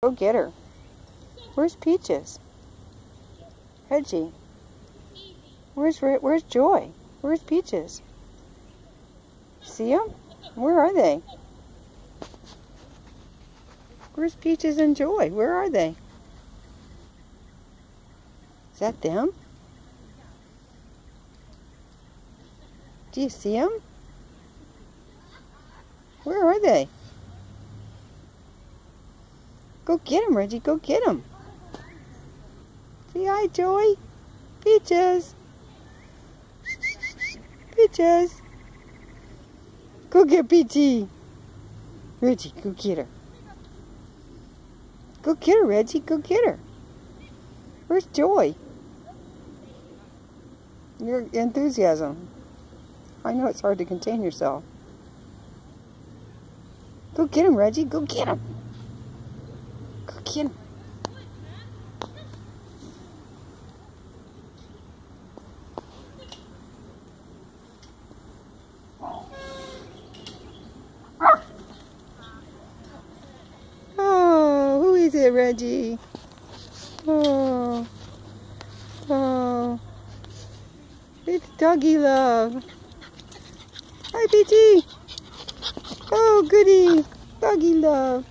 Go get her. Where's Peaches? Reggie. Where's Where's Joy? Where's Peaches? See them? Where are they? Where's Peaches and Joy? Where are they? Is that them? Do you see them? Where are they? Go get him, Reggie. Go get him. Say hi, Joey. Peaches. Peaches. Go get Peachy. Reggie, go get her. Go get her, Reggie. Go get her. Where's Joy? Your enthusiasm. I know it's hard to contain yourself. Go get him, Reggie. Go get him. Oh, who is it, Reggie? Oh, oh, it's Doggy Love. Hi, BT. Oh, goody, Doggy Love.